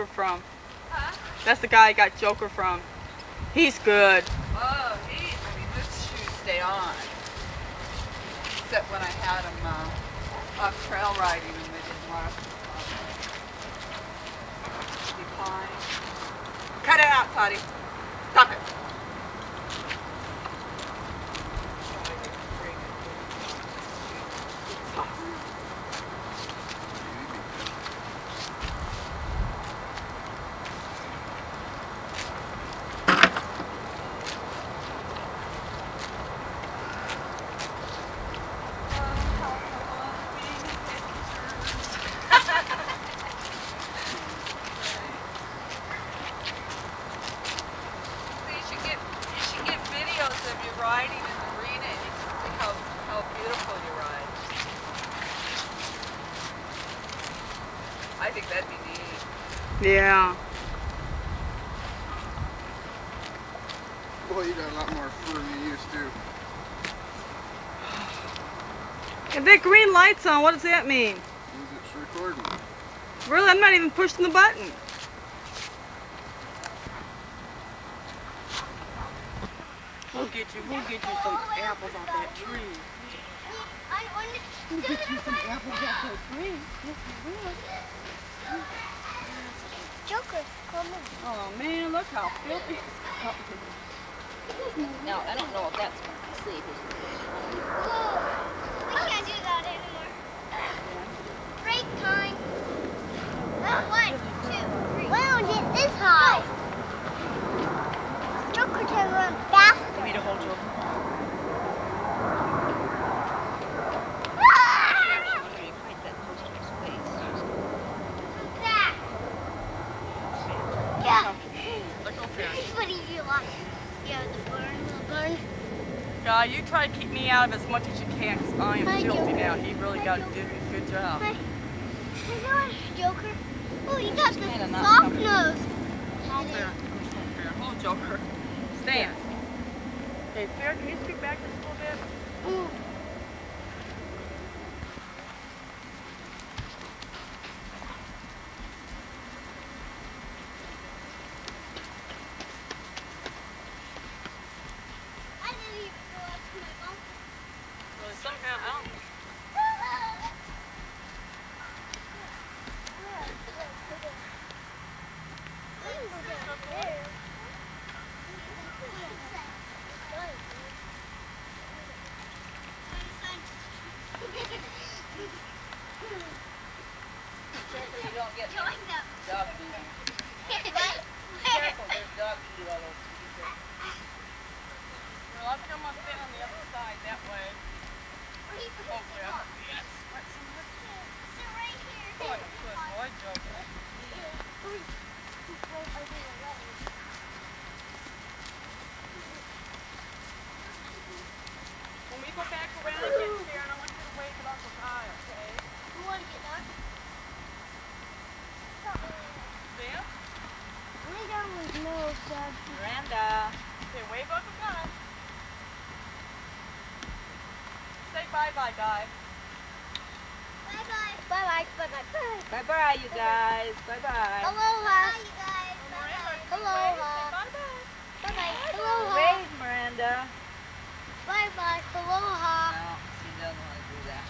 Joker from. Huh? That's the guy I got Joker from. He's good. Oh, I mean, this shoes stay on. Except when I had them uh, off trail riding and they didn't last. Cut it out, Toddy. Stop it. So you should get you should get videos of you riding in the arena and you can see how, how beautiful you ride. I think that'd be neat. Yeah. Boy, you got a lot more fur than you used to. If that green light's on, what does that mean? Means it's recording. Really, I'm not even pushing the button. We'll get you, we'll get you some apples off that tree. We'll get you some apples off that tree. Yes, we will. Joker, come in. Oh man, look how filthy. it's Now, I don't know if that's going to see. We can't do that anymore. Break time. One, two, three. We don't get this high. Joker can run faster. Want me to hold you? Ah! Wonder you hide that close to his face. That. Yeah. Look over there. What do you like? Yeah, the burn, the burn. God, you try to keep me out of as much as you can, because I am Hi, filthy Joker. now. He really got to do a good job. Hi. Is that Joker? Oh, you got the soft nose. Hold there. Hold Joker. Stand. Hey, Fair, can you speak back just a little bit? Mm. I didn't even go up to my bunk. Well, somehow, I don't Careful you don't get Join them. dog food. Careful, there's dog food all over. Well, I think I'm gonna stand on the other side that way. Hopefully, I can yes. Boy, good boy, Joker. When we go back around again, Sharon, I want you to wave at Uncle Kyle, okay? Sam? Miranda. Okay, wave Uncle Kyle. Say bye-bye, guy. Bye-bye. Bye-bye. Bye-bye. Bye bye, you guys. Bye bye. Aloha. Bye, you guys. Bye-bye. you wave, say Aloha. bye-bye. Bye-bye. Aloha. Wave, Miranda. Bye-bye. Aloha. No, she doesn't want to do that.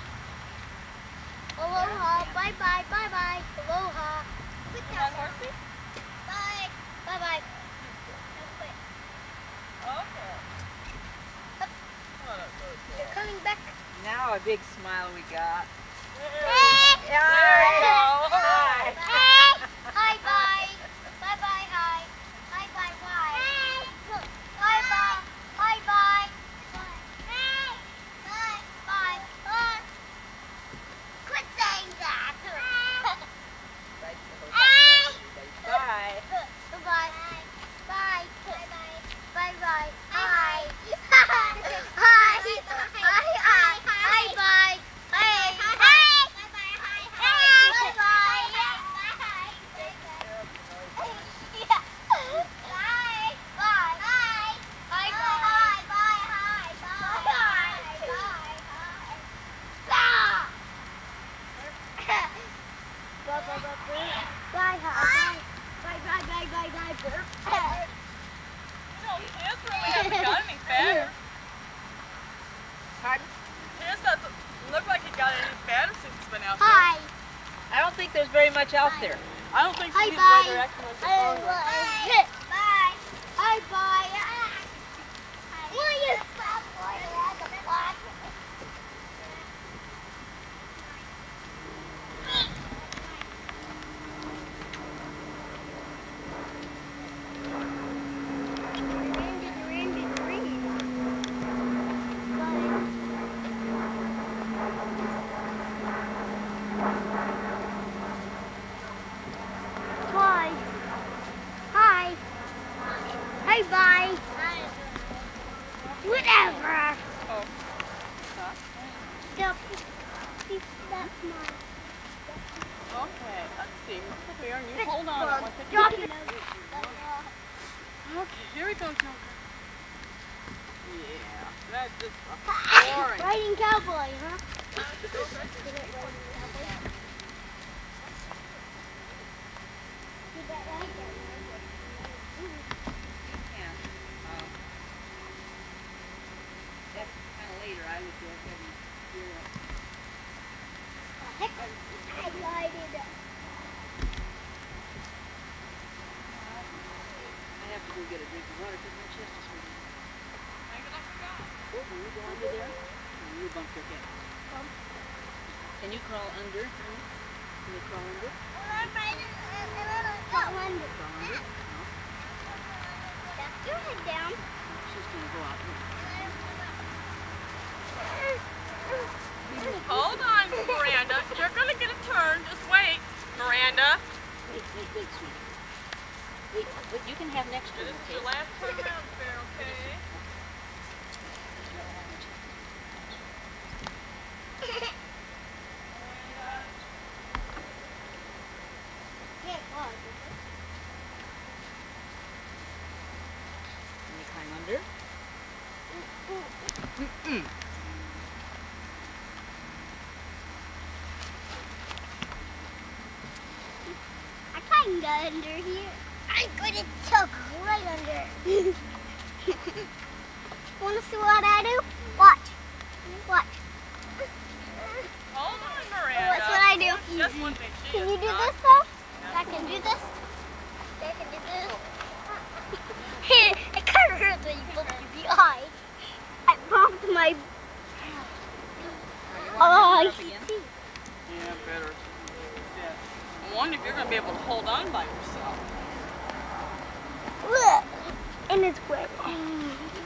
Aloha. Bye-bye. Bye-bye. Aloha. Come on, horsey. Bye. Bye-bye. Okay. That's so cool. You're coming back. Now a big smile we got. There you go. Can you go under there? Can you bump your head? Can you crawl under? Can you crawl under? Got one. Crawl under? No. Your head down. She's gonna go out. Hold on, Miranda. You're gonna get a turn. Just wait, Miranda. Wait, wait, wait, sweetie. Wait, wait, you can have next to This is okay? your last turn around, Bear, okay? Can't pause. Can you climb under? I climbed under here. I'm gonna choke right under. Wanna see what I do? Watch. Watch. Hold on, Miranda. What's what I do? Just one thing. Can you do this though? I can do this. I can do this. it kind of hurts when you bump your eye. I bumped my. Oh, you again? see. Yeah, better. Yeah. I wonder if you're gonna be able to hold on by yourself. Look. And it's wet. You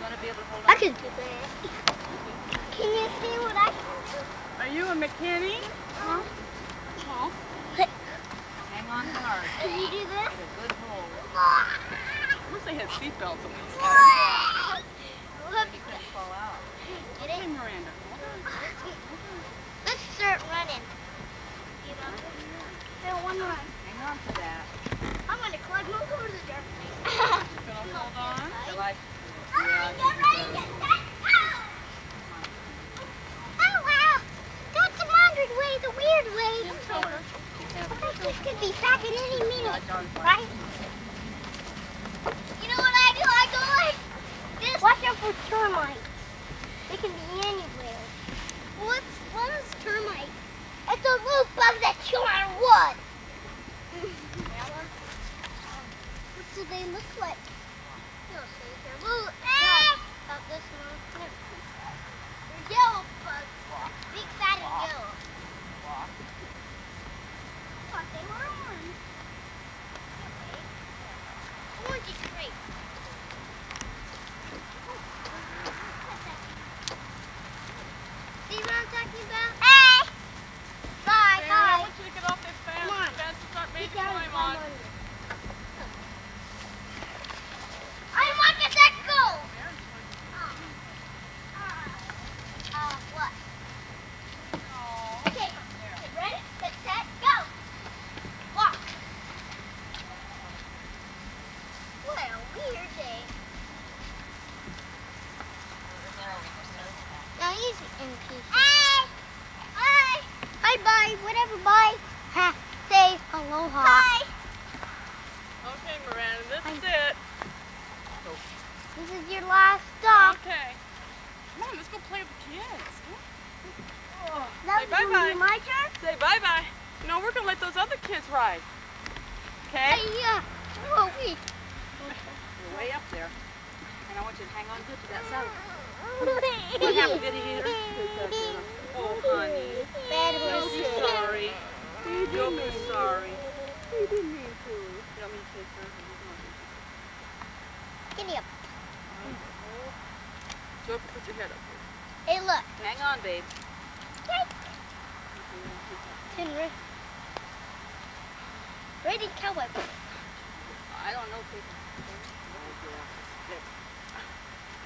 gonna be able to hold I on? can do that. Can you see what I can do? Are you a mechanic? Huh? Huh? Hang on hard. Can you do this? Get a good hold. I wish they had seatbelts at least. Look. You couldn't fall out. Get Hey. Miranda. Let's start running. You know? Phil, one run. Hang on to that. I'm gonna climb over the dirt. Gonna hold on. Till I, Oh, get ready, get set, go! Oh, wow. That's a hundred way, the weird way. This could be back in any minute, right? You know what I do? I go like this. Watch out for termites. They can be anywhere. What's what is termite? It's a little bug that chew on wood. what do they look like? Ah! Yellow bugs. Big, fat, and yellow. Thought they were orange. Orange is great. See what I'm talking about? Hey! Bye, Bear, I bye. want you to get off this fence. Come on. The fence is not made Get to down climb and climb on. under. I want to let go. Uh, what? Okay, get ready, get set, go. Walk. What a weird day. Now easy in peace. Hey! Hi! Bye bye. Ha, say aloha. Hi! Okay, Miranda. This is it. Oh. This is your last stop. Okay. Come on, let's go play with the kids. That's bye-bye. my turn. Say bye-bye. No, we're gonna let those other kids ride. Okay? Hey, yeah. Oh, wait. You're way up there. And I want you to hang on good to that saddle. What happened, Goody Eater? Oh, honey. Bad You'll be sorry. You'll be sorry. You didn't mean to. You don't mean to, sir. Giddy up. Joker, put your head up. here. Hey, look. Hang on, babe. Tin re- Ready cowboy. I don't know, people.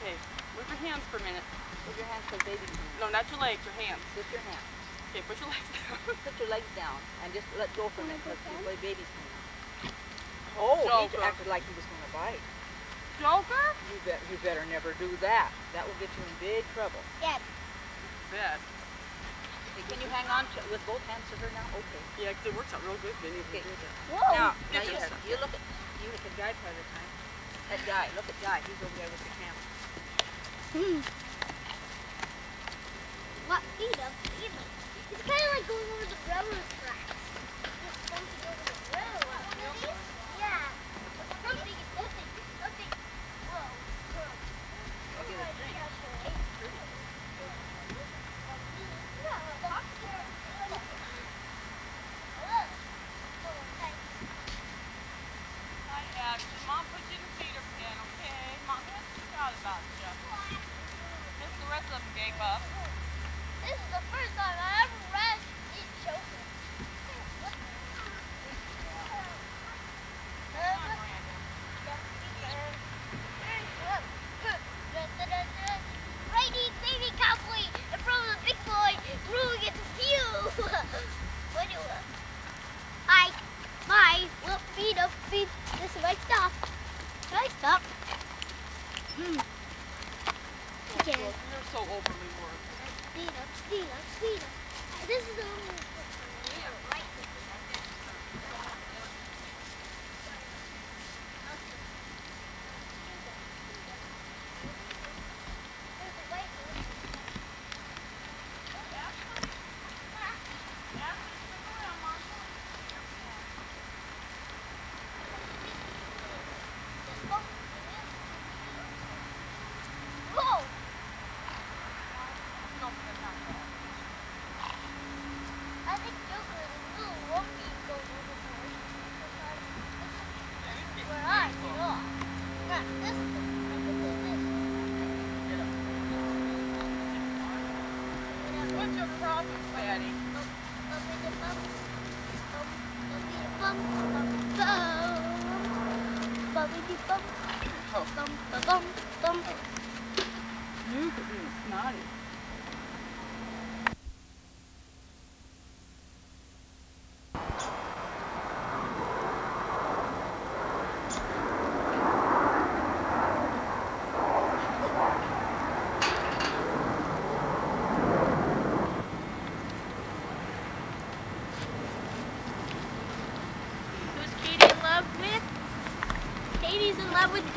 Okay, move your hands for a minute. Put your hands to the baby. No, not your legs, your hands. Put your hands. Okay, put your legs down. Put your legs down and just let go for a minute because the baby's coming out. Oh, he Joker. acted like he was going to bite. Joker? You bet. You better never do that. That will get you in big trouble. Yeah. Bad. Hey, can you hang on to, with both hands to her now? Okay. Yeah, 'cause it works out real good, Vinny. if you Okay. do that. Whoa. Now, now you, your head up. you look at you look at Guy part of the time. That guy, look at Guy. He's over there with the camera. Hmm. What feet up? Feet up. It's kind of like going over the railroad tracks.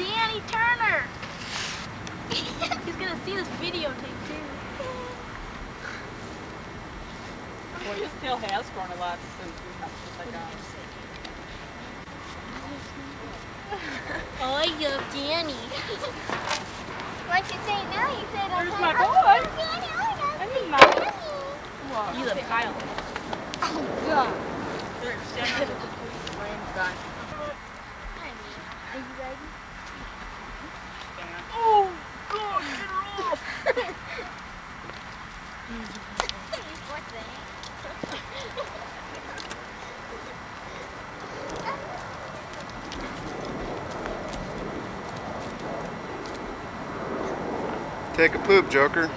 Danny Turner. He's gonna see this videotape too. Well, your tail has grown a lot since we have put that down. Oh, I love Danny. Like you say now, you said There's okay. my I boy. love Danny. I love I didn't Danny. know. You love Kyle. There, stand up. Flames guy. Are you ready? Stand. Oh, God, get her off. Poor thing. Take a poop, Joker.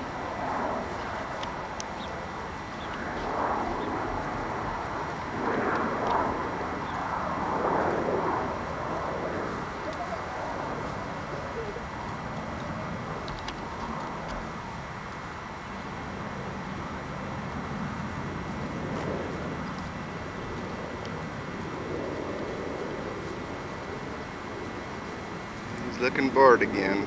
He's looking bored again.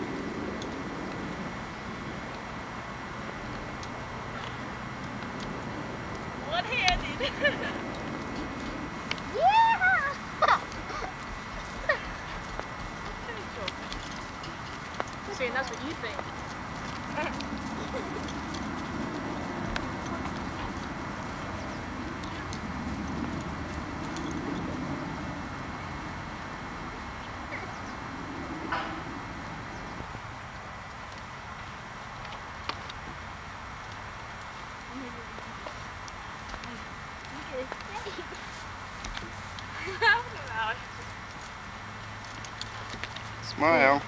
And that's what you think. Smile.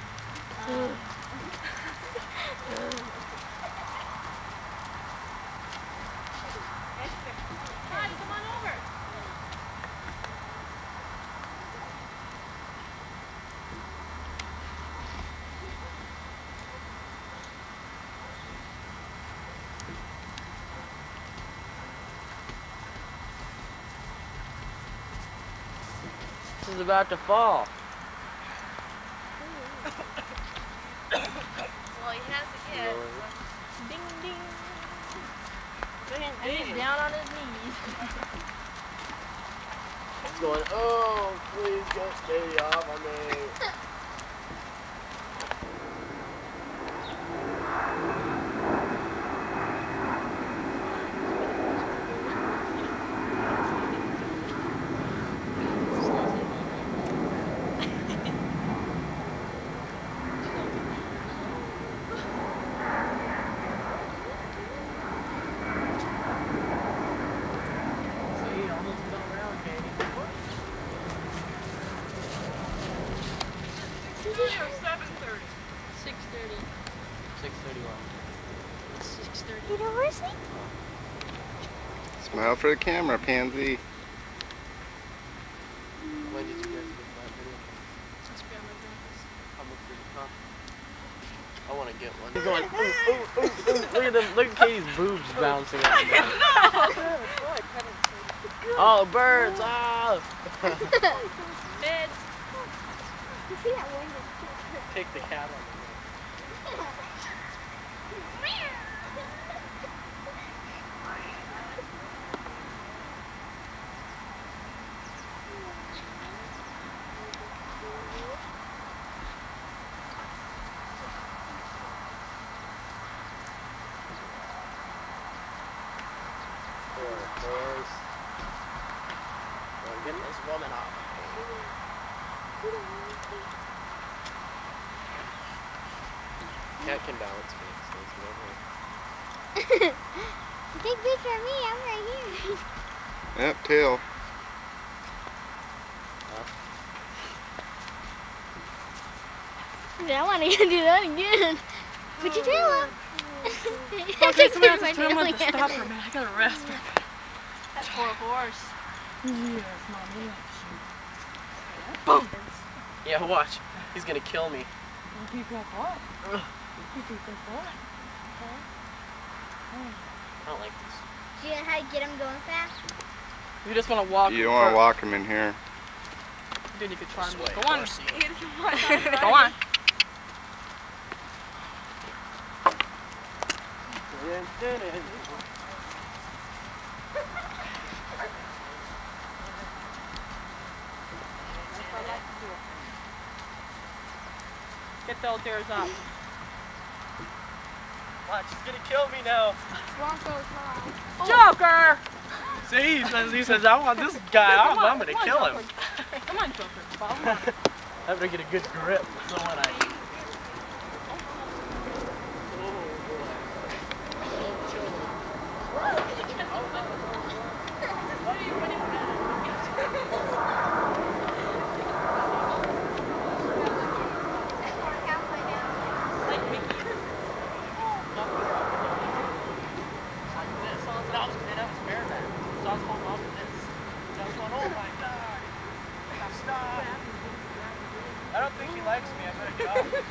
Hi, come on over. This is about to fall. Well, he has it yet. Ding ding. And he's down on his knees. He's going, oh, please get stay off of me. See, almost fell around, Katie. Six thirty. 631. Six thirty. You know where's he? Smile for the camera, Pansy. When did you guys get that video? Let's grab my glasses. How much did it cost? I want to get one. He's going, ooh, ooh, ooh, ooh. Look at them. Look at Katie's boobs bouncing up and down. Oh, birds! Ah! Beds. You see that window? Take the cat on the Poor horse. I'm getting this woman off. Cat can balance me, so it's no way. Big picture of me, I'm right here. Yep, tail. Dude, I want to do that again. Put your tail up. Okay, somebody else is telling me to stop for a minute. I gotta rest. That poor horse. Yeah, watch. He's gonna kill me. I don't like this. Do you know how to get him going fast? You just want to walk. You don't want to walk him in here. Then you could try and Sway, go on. horsey. Go on. Get those ears up. Watch, he's gonna kill me now. Broncos. Joker! See, he says, he says I want this guy off. I'm gonna come on, kill Joker. him. Come on, Joker. Follow on. I have to get a good grip. So when I. I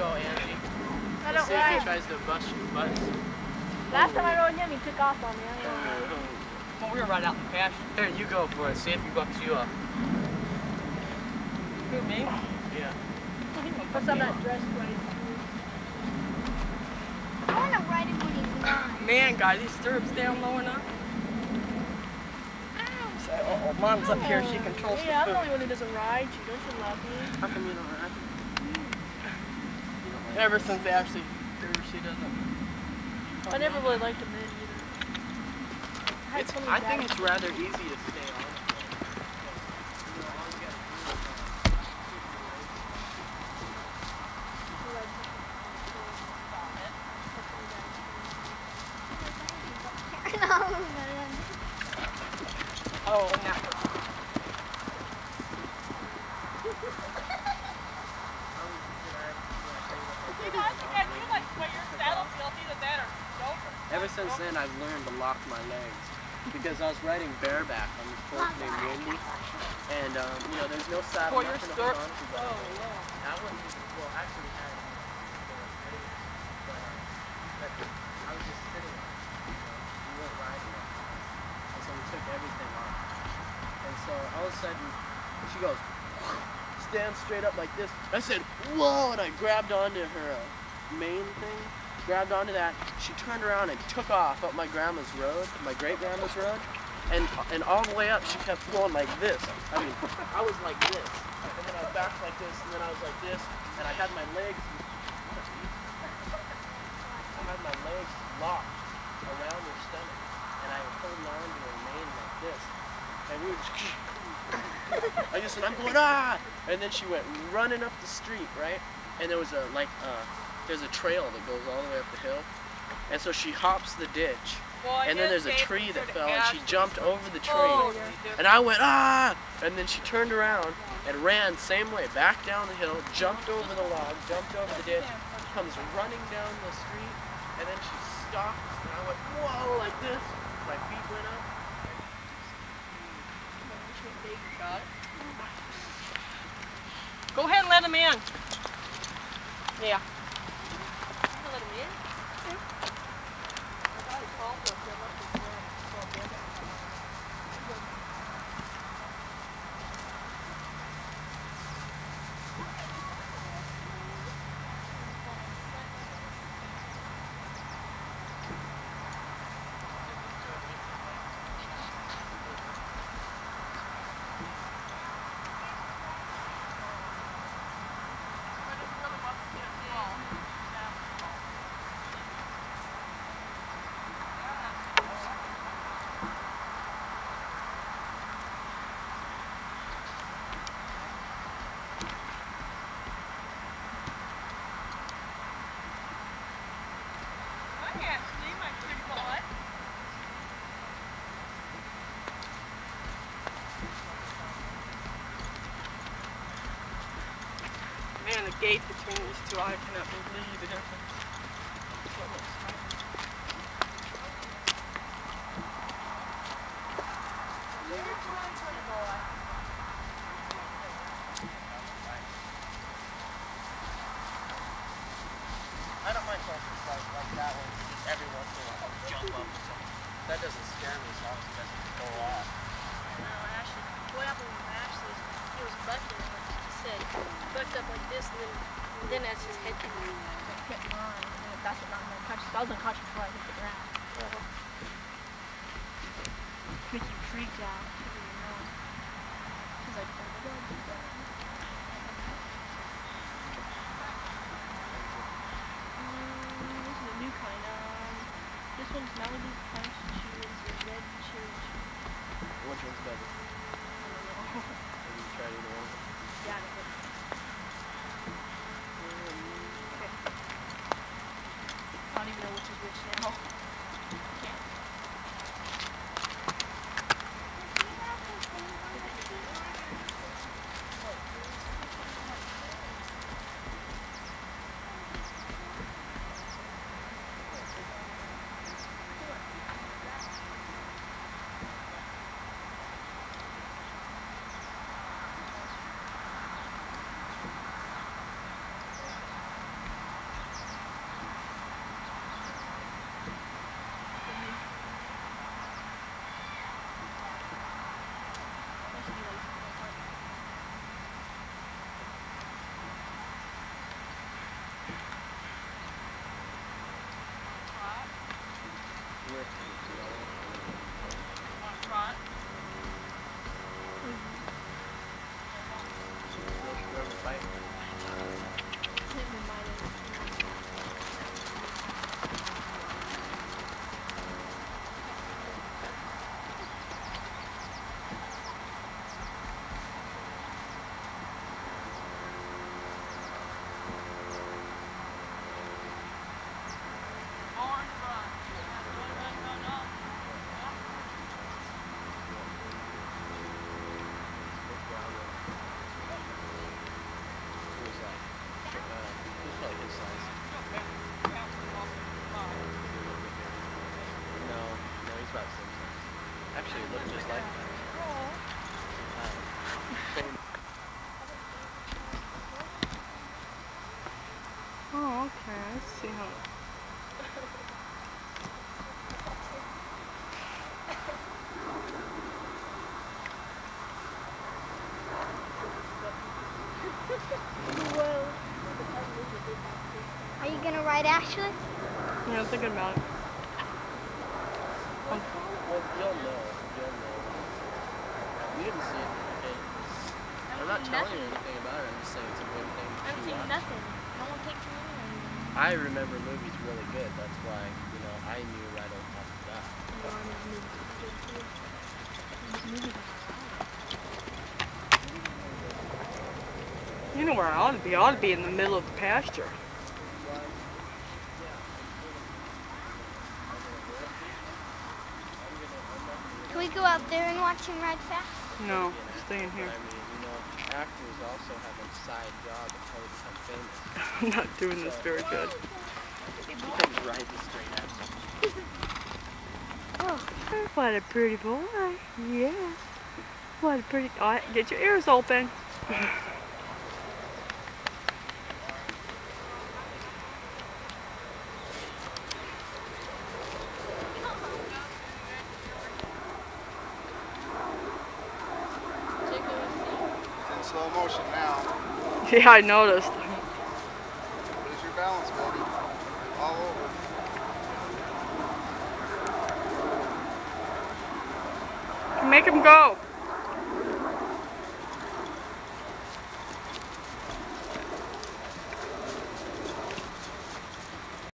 go, Angie. I Let's don't see if he ride. tries to bust your butts. Last time I rode him, he took off on me. I don't know. Well, we were right out in the pasture. There, you go for it. See if he bucks you up. Who, me? Yeah. What's on that dress, buddy? I want to ride him when he's nine. Man, guy, these stirrups down low enough. So, oh, mom's up here. She controls Yeah, I'm the the food. only one who doesn't ride. You don't you love me? How come you don't ride? Ever since Ashley, here, she doesn't. I never really liked him then either. I It's, I think it's rather easy to stay on. Oh, now. Ever since then, I've learned to lock my legs because I was riding bareback on this horse named Wendy, and um, you know, there's no saddle. Oh, your nothing to hold stirrups. on to, but That one, well, actually had. but, um, but I was just sitting on it. You know, we weren't riding it, and so we took everything off. And so all of a sudden, she goes, stand straight up like this. I said, whoa, and I grabbed onto her uh, mane thing, grabbed onto that. She turned around and took off up my grandma's road, my great grandma's road, and and all the way up she kept going like this. I mean, I was like this, and then I was back like this, and then I was like this, and I had my legs, I had my legs locked around her stomach, and I was holding on to her mane like this, and we were just. I just and I'm going ah, and then she went running up the street, right? And there was a like uh, there's a trail that goes all the way up the hill, and so she hops the ditch, and then there's a tree that fell, and she jumped over the tree, Oh, and I went ah, and then she turned around and ran same way back down the hill, jumped over the log, jumped over the ditch, comes running down the street, and then she stopped, and I went whoa like this, my feet went up. Go ahead and let him in. Yeah. Let him in. Hi, Ashley, my pretty boy. The gate between these two, I cannot believe Okay, I see how. Are you gonna ride Ashley? Yeah, I'm thinking about it. Well, you'll know. You'll know. You didn't see it. Okay. I'm not telling you anything about it. I'm just saying it's a good thing I haven't to seen watch. nothing. No one takes me in. I remember movies really good. That's why, you know, I knew right off the bat. You know where I ought to be? I ought to be in the middle of the pasture. Can we go out there and watch him ride fast? No, staying But here. I mean, you know, actors also have a side job until they become famous. I'm not doing this very good. You can ride the straight actor. Oh, what a pretty boy. Yeah. What a pretty. Oh, get your ears open. It's in slow motion now. Yeah, I noticed. There's your balance, buddy. All over. Make him go.